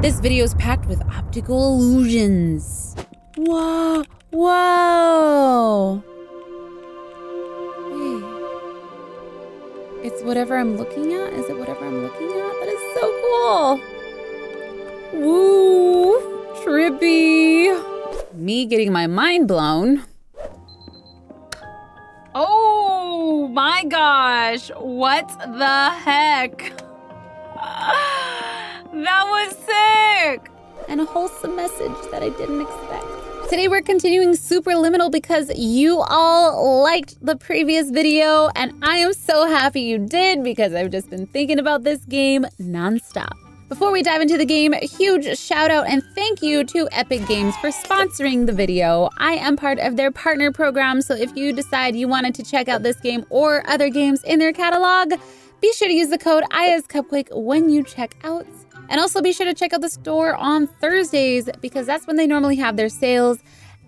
This video is packed with optical illusions. Whoa, whoa. It's whatever I'm looking at? Is it whatever I'm looking at? That is so cool. Woo, trippy. Me getting my mind blown. Oh my gosh, what the heck? That was sick! And a wholesome message that I didn't expect. Today we're continuing Superliminal because you all liked the previous video and I am so happy you did because I've just been thinking about this game nonstop. Before we dive into the game, a huge shout out and thank you to Epic Games for sponsoring the video. I am part of their partner program, so if you decide you wanted to check out this game or other games in their catalog, be sure to use the code iHasCupquake when you check out. And also be sure to check out the store on Thursdays because that's when they normally have their sales.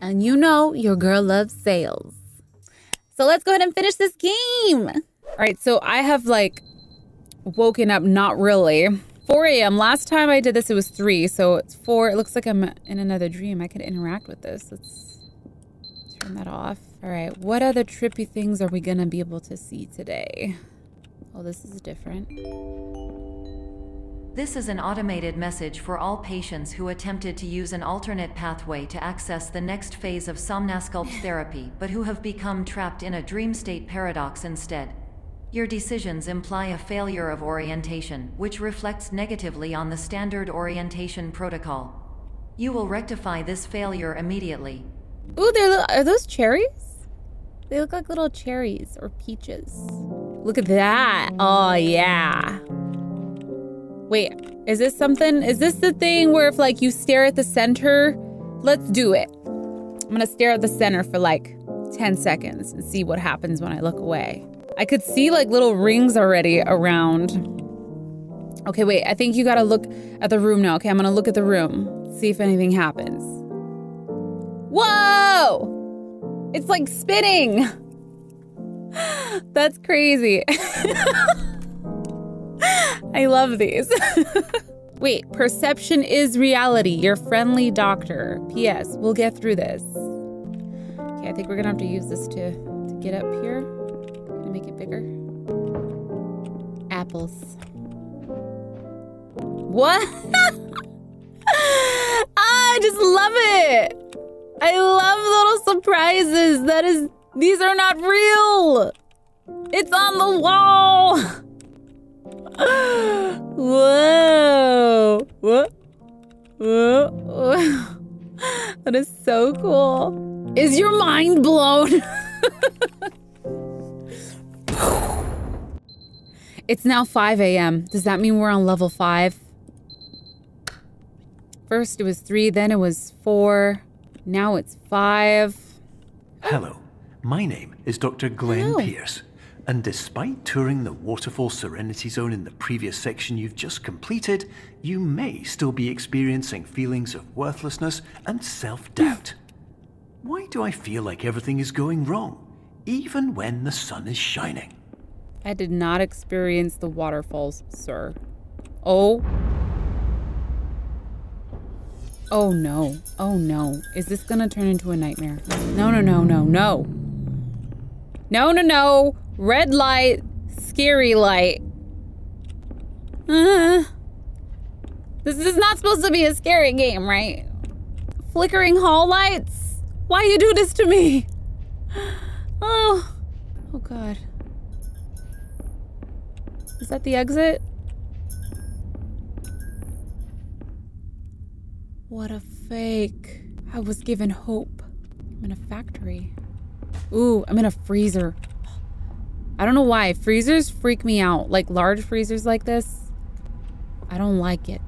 And you know your girl loves sales. So let's go ahead and finish this game. All right, so I have like woken up, not really. 4 a.m. Last time I did this, it was 3. So it's 4. It looks like I'm in another dream. I could interact with this. Let's turn that off. All right, what other trippy things are we going to be able to see today? Oh, this is different. This is an automated message for all patients who attempted to use an alternate pathway to access the next phase of Somnasculpt therapy but who have become trapped in a dream state paradox instead. Your decisions imply a failure of orientation, which reflects negatively on the standard orientation protocol. You will rectify this failure immediately. Ooh, they're, are those cherries? They look like little cherries or peaches. Look at that. Oh, yeah. Wait, is this something? Is this the thing where if like you stare at the center? Let's do it. I'm gonna stare at the center for like 10 seconds and see what happens when I look away. I could see like little rings already around. Okay, wait, I think you gotta look at the room now. Okay, I'm gonna look at the room, see if anything happens. Whoa! It's like spinning. That's crazy. I love these. Wait, perception is reality. Your friendly doctor. P.S. We'll get through this. Okay, I think we're gonna have to use this to, to get up here. Gonna make it bigger. Apples. What? Ah, I just love it. I love little surprises. That is, these are not real. It's on the wall. Whoa. What? Whoa. That is so cool. Is your mind blown? it's now 5 a.m. Does that mean we're on level 5? First it was 3, then it was 4. Now it's 5. Hello. My name is Dr. Glenn Hello. Pierce. And despite touring the Waterfall Serenity Zone in the previous section you've just completed, you may still be experiencing feelings of worthlessness and self doubt. Why do I feel like everything is going wrong, even when the sun is shining? I did not experience the waterfalls, sir. Oh. Oh no. Oh no. Is this gonna turn into a nightmare? No, no, no, no, no. No, no, no. Red light. Scary light. Uh, this is not supposed to be a scary game, right? Flickering hall lights? Why you do this to me? Oh. Oh god. Is that the exit? What a fake. I was given hope. I'm in a factory. Ooh, I'm in a freezer. I don't know why. Freezers freak me out. Like large freezers like this. I don't like it.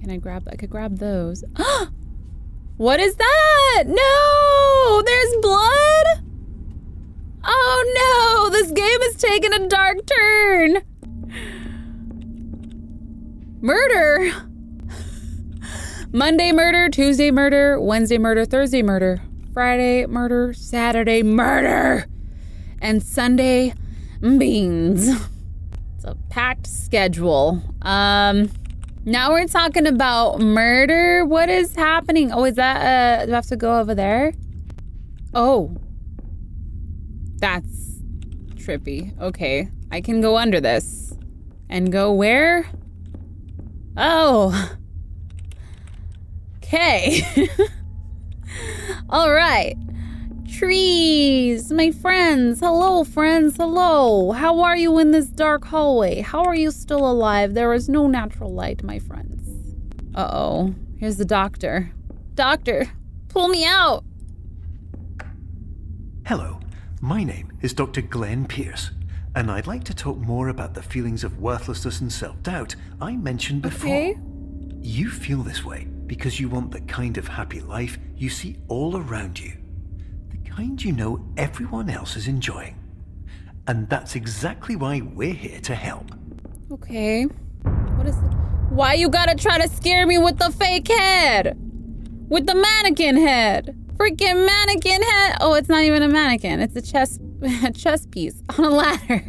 Can I grab I could grab those. what is that? No! There's blood? Oh no! This game is taking a dark turn! Murder! Monday murder, Tuesday murder, Wednesday murder, Thursday murder, Friday murder, Saturday murder, and Sunday beans. It's a packed schedule. Um, Now we're talking about murder. What is happening? Oh, is that, uh, do I have to go over there? Oh. That's trippy. Okay. I can go under this. And go where? Oh. Okay. All right. Trees, my friends. Hello, friends. Hello. How are you in this dark hallway? How are you still alive? There is no natural light, my friends. Uh oh. Here's the doctor. Doctor, pull me out. Hello, my name is Dr. Glenn Pierce, and I'd like to talk more about the feelings of worthlessness and self doubt I mentioned before. Okay. You feel this way because you want the kind of happy life you see all around you, kind you know everyone else is enjoying. And that's exactly why we're here to help. Okay. What is? Why you gotta try to scare me with the fake head? With the mannequin head? Freaking mannequin head? Oh, it's not even a mannequin. It's a chess a chess piece on a ladder.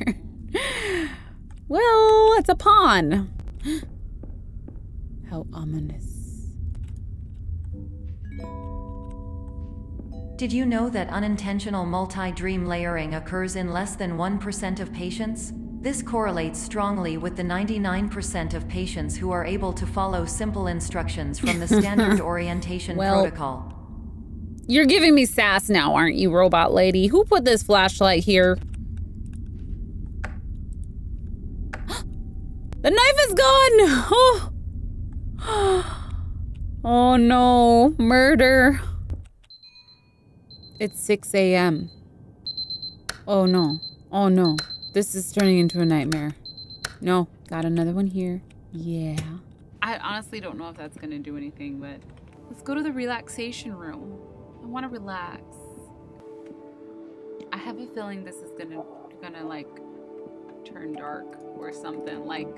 well, it's a pawn. How ominous. Did you know that unintentional multi-dream layering occurs in less than 1% of patients? This correlates strongly with the 99% of patients who are able to follow simple instructions from the standard orientation Well- protocol. You're giving me sass now, aren't you, robot lady? Who put this flashlight here? the knife is gone! Oh. oh no, murder. It's 6 a.m. Oh no, oh no. This is turning into a nightmare. No, got another one here. Yeah. I honestly don't know if that's gonna do anything, but let's go to the relaxation room. I want to relax. I have a feeling this is gonna gonna like turn dark or something. Like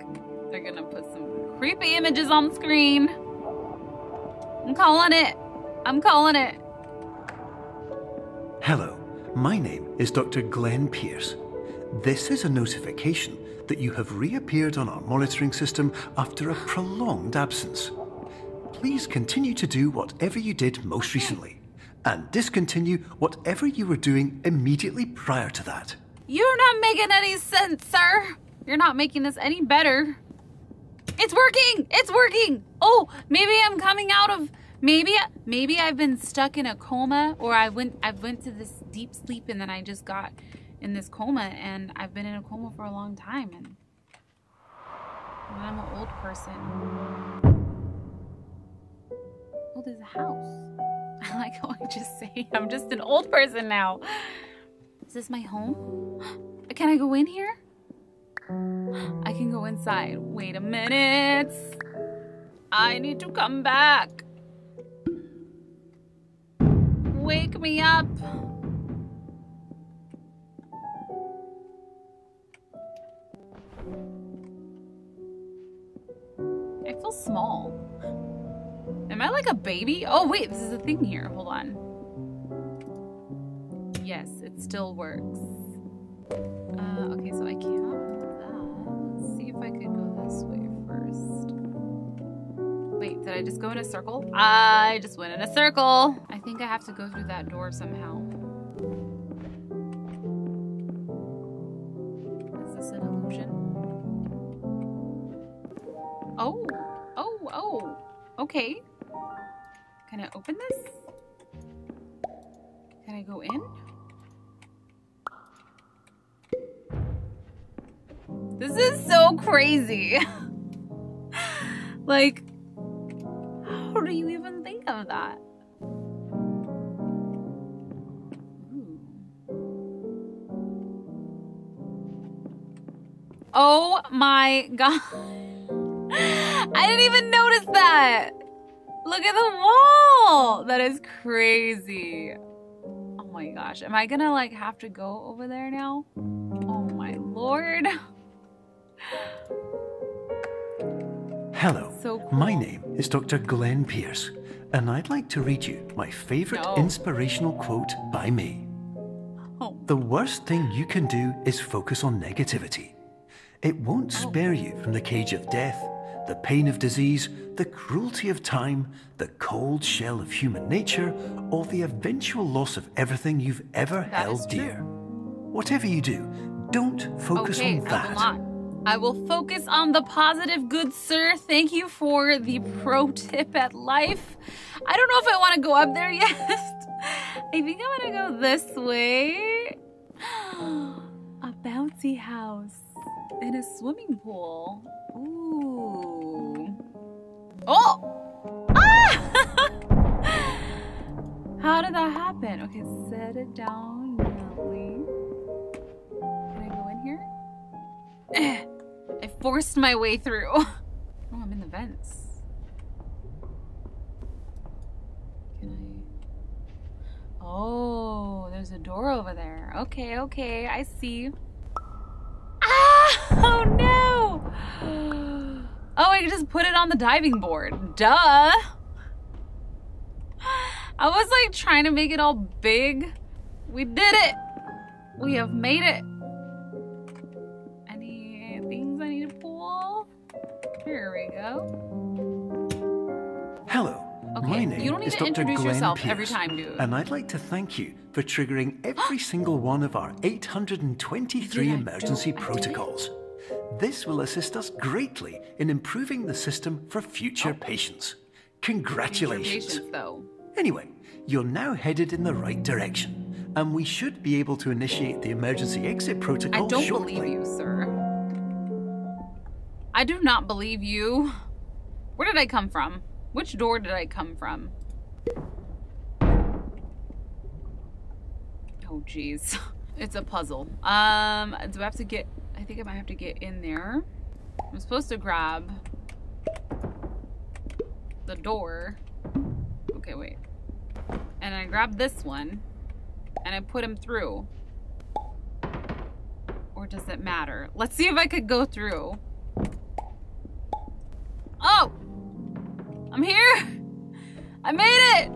they're gonna put some creepy images on the screen. I'm calling it. I'm calling it. Hello, my name is Dr. Glenn Pierce. This is a notification that you have reappeared on our monitoring system after a prolonged absence. Please continue to do whatever you did most recently, and discontinue whatever you were doing immediately prior to that. You're not making any sense, sir. You're not making this any better. It's working. It's working. Oh, maybe I'm coming out of maybe maybe I've been stuck in a coma or I went I went to this deep sleep and then I just got in this coma and I've been in a coma for a long time and I'm an old person. Oh, there's a house. I like how I just say I'm just an old person now. Is this my home? Can I go in here? I can go inside. Wait a minute. I need to come back. Wake me up. I feel small. Am I like a baby? Oh, wait, this is a thing here. Hold on. Yes, it still works. Uh, okay, so I do that. Let's see if I could Wait, did I just go in a circle? I just went in a circle. I think I have to go through that door somehow. Is this an illusion? Oh, oh, oh. Okay. Can I open this? Can I go in? This is so crazy. like, how do you even think of that? Oh my god. I didn't even notice that. Look at the wall. That is crazy. Oh my gosh. Am I gonna like have to go over there now? Oh my lord. Hello, So cool. my name is Dr. Glenn Pierce, and I'd like to read you my favorite No. inspirational quote by me. Oh. The worst thing you can do is focus on negativity. It won't Oh. spare you from the cage of death, the pain of disease, the cruelty of time, the cold shell of human nature, or the eventual loss of everything you've ever That held dear. Whatever you do, don't focus okay, on that. I will focus on the positive, good sir. Thank you for the pro tip at life. I don't know if I want to go up there yet. I think I'm gonna go this way. A bouncy house in a swimming pool. Ooh. Oh! Ah! How did that happen? Okay, set it down gently. Can I go in here? Forced my way through. Oh, I'm in the vents. Can I? Oh, there's a door over there. Okay, okay, I see. Ah! Oh no! Oh, I just put it on the diving board. Duh! I was like trying to make it all big. We did it! We have made it. Name you don't need is to Dr. introduce Glenn yourself Pierce, every time, dude. And I'd like to thank you for triggering every single one of our 823 Did emergency Don't- I did? protocols. This will assist us greatly in improving the system for future oh. patients. Congratulations. Patience, though. Anyway, you're now headed in the right direction, and we should be able to initiate the emergency exit protocol I don't shortly. believe you, sir. I do not believe you. Where did I come from? Which door did I come from? Oh, jeez. It's a puzzle. Um, do I have to get... I think I might have to get in there. I'm supposed to grab the door. Okay, wait. And I grab this one, and I put him through. Or does it matter? Let's see if I could go through. Oh! I'm here! I made it!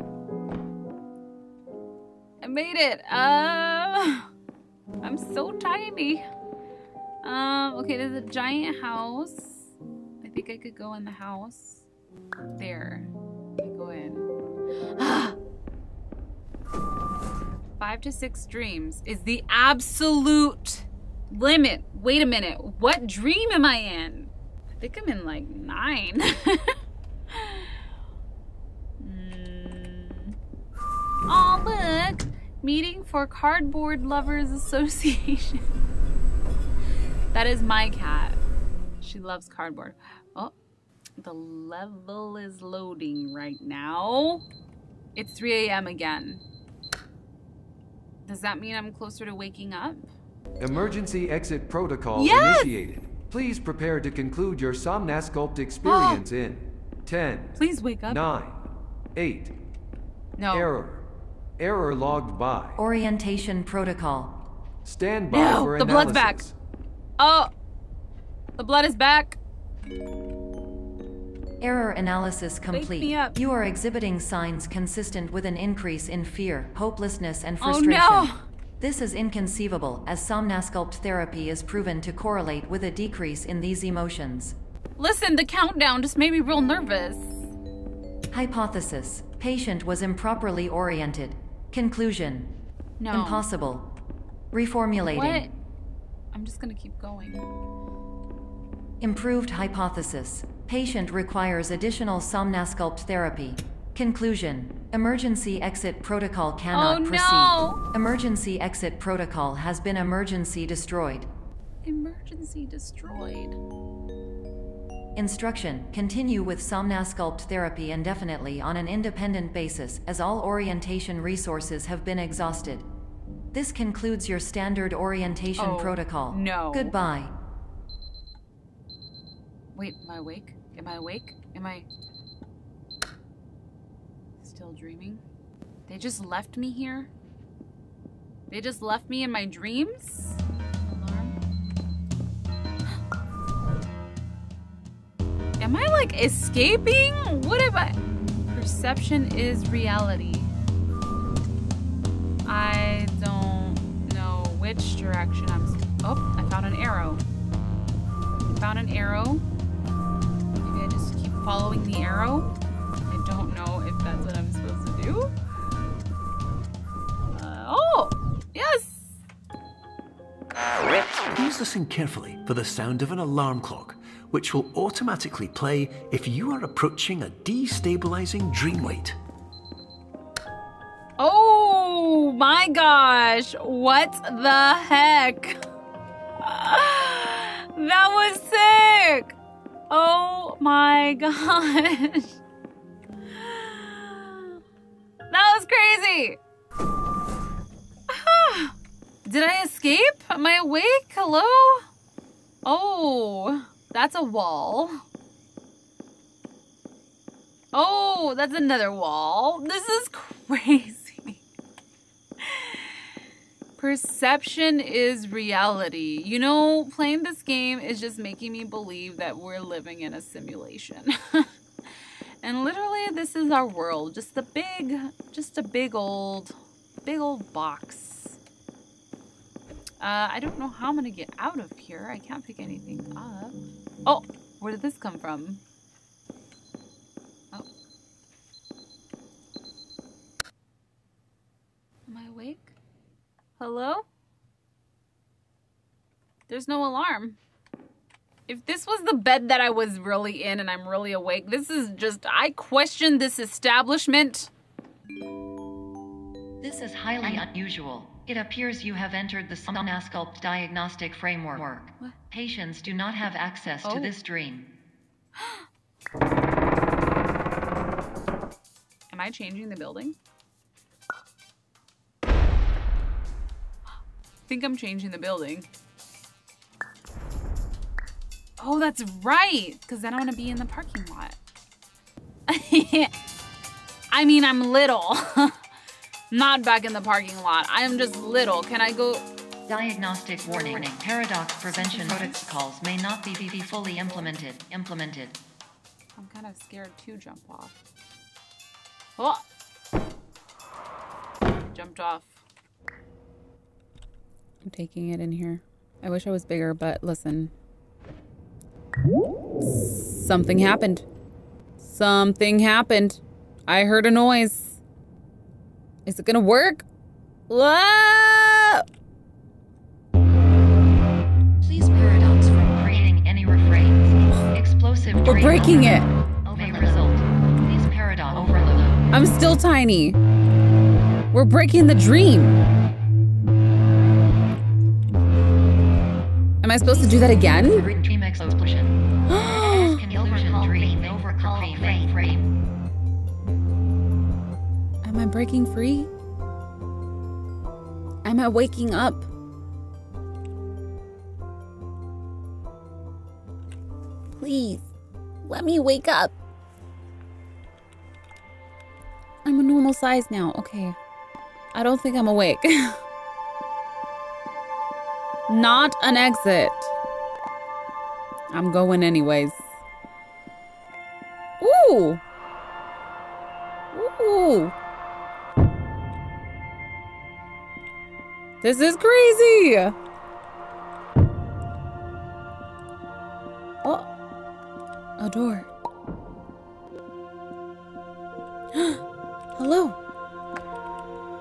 I made it. Uh, I'm so tiny. Um, okay, there's a giant house. I think I could go in the house. There. I go in. Five to six dreams is the absolute limit. Wait a minute. What dream am I in? I think I'm in like nine. Meeting for Cardboard Lovers Association. that is my cat. She loves cardboard. Oh, the level is loading right now. It's 3 a.m. again. Does that mean I'm closer to waking up? Emergency exit protocol Yes! initiated. Please prepare to conclude your Somnasculpt experience in 10, Please wake up. 9, 8. No. Error. Error logged by. Orientation protocol. Stand by No, for the blood's back. Oh, the blood is back. Error analysis me complete. up. You are exhibiting signs consistent with an increase in fear, hopelessness, and oh, frustration. Oh, frustration. no. This is inconceivable, as Somnasculpt therapy is proven to correlate with a decrease in these emotions. Listen, the countdown just made me real nervous. Hypothesis Patient was improperly oriented. Conclusion No. Impossible. Reformulating. What? I'm just gonna keep going. Improved hypothesis. Patient requires additional Somnasculpt therapy. Conclusion. Emergency exit protocol cannot Oh, proceed. no. Emergency exit protocol has been emergency destroyed. Emergency destroyed. Instruction. Continue with Somnasculpt therapy indefinitely on an independent basis as all orientation resources have been exhausted. This concludes your standard orientation Oh, protocol. no. Goodbye. Wait, am I awake? Am I awake? Am I still dreaming? They just left me here? They just left me in my dreams? Am I like escaping? What if I? Perception is reality. I don't know which direction I'm. Oh, I found an arrow. I found an arrow. Maybe I just keep following the arrow. I don't know if that's what I'm supposed to do. Uh, oh, yes. Please listen carefully for the sound of an alarm clock, which will automatically play if you are approaching a destabilizing dream weight. Oh my gosh. What the heck? That was sick. Oh my gosh. That was crazy. Did I escape? Am I awake? Hello? Oh, that's a wall. Oh, that's another wall. This is crazy. Perception is reality. You know, playing this game is just making me believe that we're living in a simulation. and literally, this is our world. Just a big, just a big old, big old box. Uh, I don't know how I'm gonna get out of here. I can't pick anything up. Oh, where did this come from? Oh. Am I awake? Hello? There's no alarm. If this was the bed that I was really in and I'm really awake, this is just, I question this establishment. This is highly unusual. It appears you have entered the Somnasculpt diagnostic framework. What? Patients do not have access Oh. to this dream. Am I changing the building? think I'm changing the building. Oh, that's right. Because then I want to be in the parking lot. I mean, I'm little. Not back in the parking lot. I am just little. Can I go? Diagnostic warning. Paradox prevention protocols may not be be fully implemented. Implemented. I'm kind of scared to jump off. Oh! Jumped off. I'm taking it in here. I wish I was bigger, but listen. Something happened. Something happened. I heard a noise. Is it gonna work? Whoa! Please paradox from creating any refrains. Explosive We're breaking it. result. Please paradox overload. I'm still tiny. We're breaking the dream. Am I supposed to do that again? Dream explosion. I breaking free? Am I waking up? Please, let me wake up. I'm a normal size now. Okay. I don't think I'm awake. Not an exit. I'm going anyways. This is crazy. Oh. A door. Hello.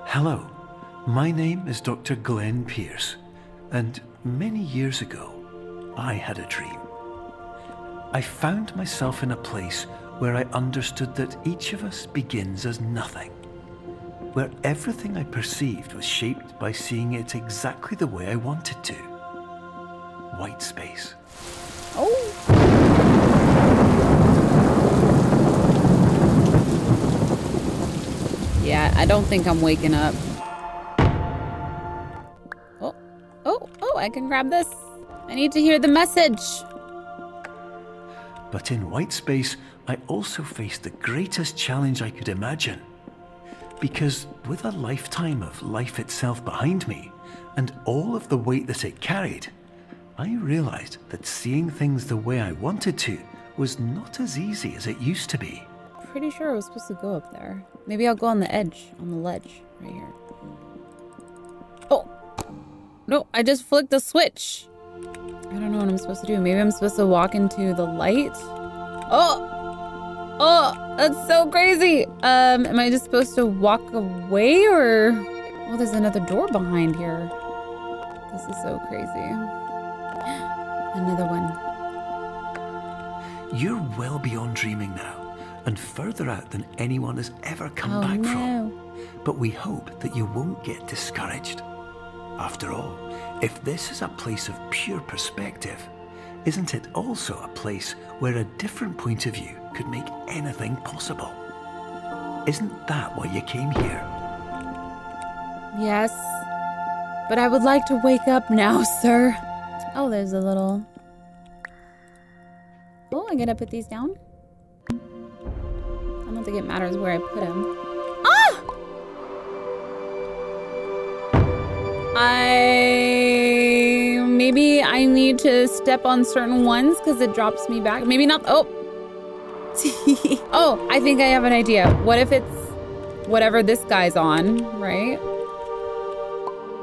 Hello, my name is Dr. Glenn Pierce, and many years ago, I had a dream. I found myself in a place where I understood that each of us begins as nothing, where everything I perceived was shaped by seeing it exactly the way I wanted to. White space. Oh. Yeah, I don't think I'm waking up. Oh, oh, oh, I can grab this. I need to hear the message. But in white space, I also faced the greatest challenge I could imagine. Because with a lifetime of life itself behind me, and all of the weight that it carried, I realized that seeing things the way I wanted to was not as easy as it used to be. Pretty sure I was supposed to go up there. Maybe I'll go on the edge, on the ledge, right here. Oh! No, I just flicked the switch. I don't know what I'm supposed to do. Maybe I'm supposed to walk into the light? Oh! Oh, that's so crazy. Um, am I just supposed to walk away or? Oh, there's another door behind here. This is so crazy. Another one. You're well beyond dreaming now, and further out than anyone has ever come Oh back no. from. But we hope that you won't get discouraged. After all, if this is a place of pure perspective, isn't it also a place where a different point of view could make anything possible? Isn't that why you came here? Yes. But I would like to wake up now, sir. Oh, there's a little. Oh, I gotta put these down. I don't think it matters where I put them. Ah! I maybe I need to step on certain ones because it drops me back. Maybe not. Oh. oh, I think I have an idea. What if it's whatever this guy's on, right?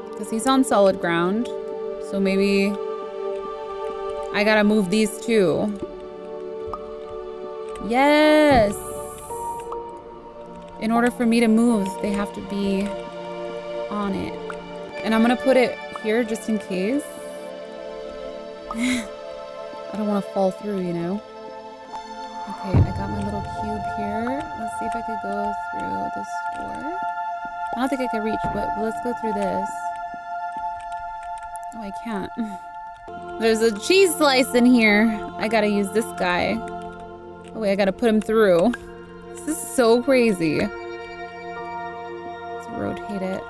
Because he's on solid ground. So maybe I gotta move these two. Yes! In order for me to move, they have to be on it. And I'm gonna put it here just in case. I don't want to fall through, you know? Okay, I got my little cube here. Let's see if I could go through this door. I don't think I can reach, but let's go through this. Oh, I can't. There's a cheese slice in here. I gotta use this guy. Oh wait, I gotta put him through. This is so crazy. Let's rotate it.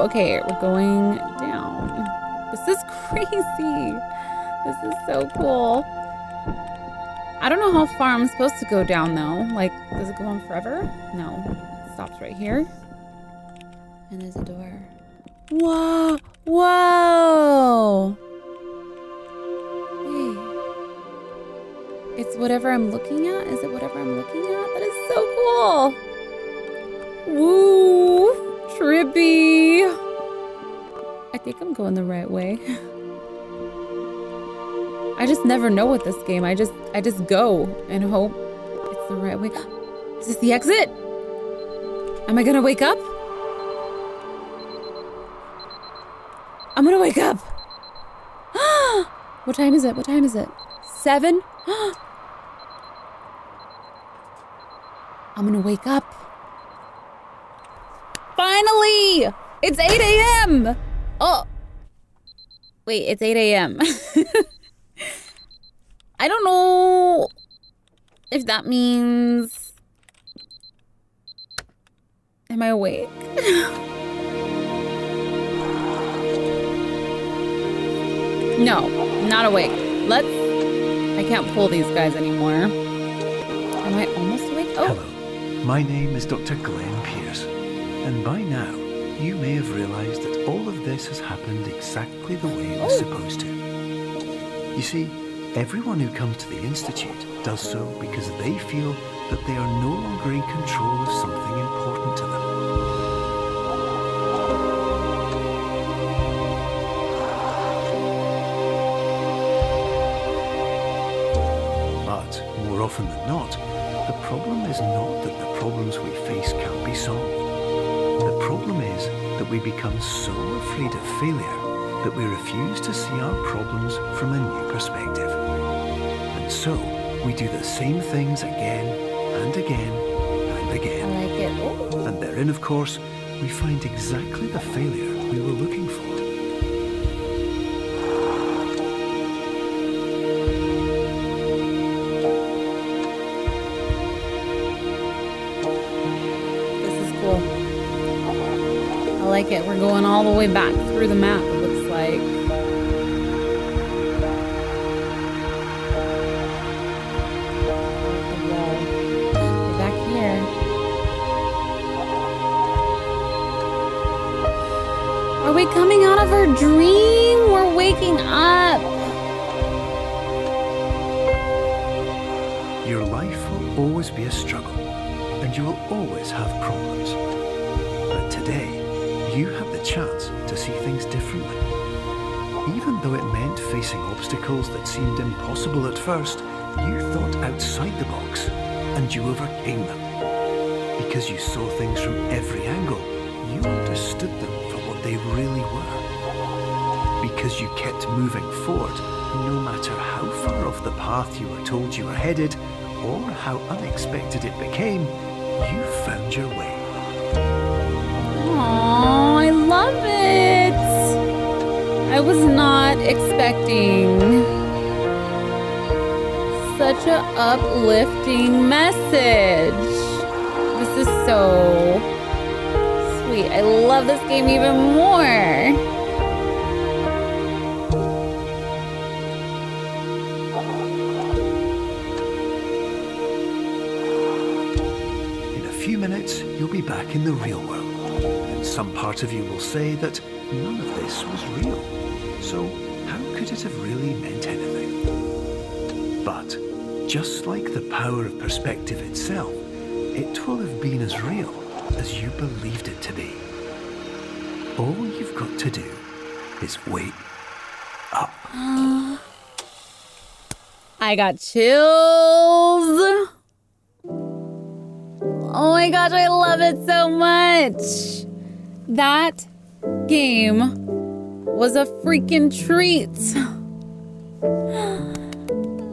Okay, we're going down. This is crazy. This is so cool. I don't know how far I'm supposed to go down though. Like, does it go on forever? No. It stops right here. And there's a door. Whoa! Whoa! Wait. It's whatever I'm looking at? Is it whatever I'm looking at? That is so cool! Woo! Trippy! I think I'm going the right way. I just never know with this game. I just I just go and hope it's the right way. Is this the exit? Am I gonna wake up? I'm gonna wake up. what time is it? What time is it? Seven? I'm gonna wake up. Finally! It's 8 a.m. Oh. Wait, it's 8 a.m. I don't know if that means. Am I awake? no, not awake. Let's. I can't pull these guys anymore. Am I almost awake? Oh, Hello, my name is Dr. Glenn Pierce, and by now you may have realized that all of this has happened exactly the way it was Oh. supposed to. You see, everyone who comes to the Institute does so because they feel that they are no longer in control of something important to them. But more often than not, the problem is not that the problems we face can't be solved. The problem is that we become so afraid of failure that we refuse to see our problems from a new perspective. And so we do the same things again and again and I again. like it. And therein, of course, we find exactly the failure we were looking for. Like it. We're going all the way back through the map, it looks like. Back here. Are we coming out of our dream? We're waking up. Your life will always be a struggle, and you will always have problems. But today, you have the chance to see things differently. Even though it meant facing obstacles that seemed impossible at first, you thought outside the box, and you overcame them. Because you saw things from every angle, you understood them for what they really were. Because you kept moving forward, no matter how far off the path you were told you were headed, or how unexpected it became, you found your way. Oh, I love it. I was not expecting such a uplifting message. This is so sweet. I love this game even more. In a few minutes, you'll be back in the real world. Some part of you will say that none of this was real. So, how could it have really meant anything? But, just like the power of perspective itself, it will have been as real as you believed it to be. All you've got to do is wait up. I got chills. Oh my gosh, I love it so much. That game was a freaking treat.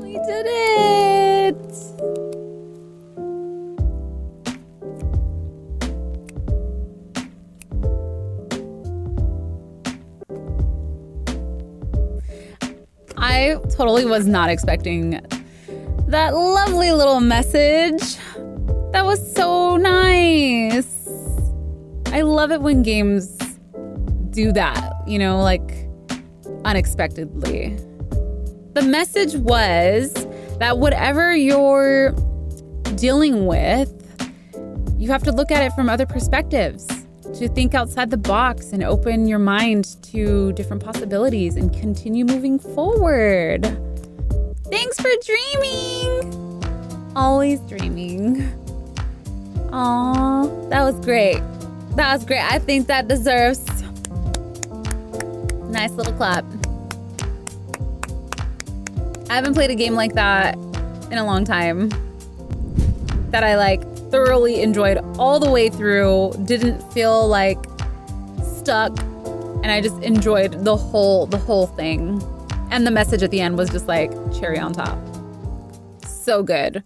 We did it. I totally was not expecting that lovely little message. That was so nice. I love it when games do that, you know, like unexpectedly. The message was that whatever you're dealing with, you have to look at it from other perspectives, to think outside the box and open your mind to different possibilities and continue moving forward. Thanks for dreaming. Always dreaming. Aw, that was great. That was great. I think that deserves nice little clap. I haven't played a game like that in a long time. That I like thoroughly enjoyed all the way through. Didn't feel like stuck, and I just enjoyed the whole the whole thing. And the message at the end was just like cherry on top. So good.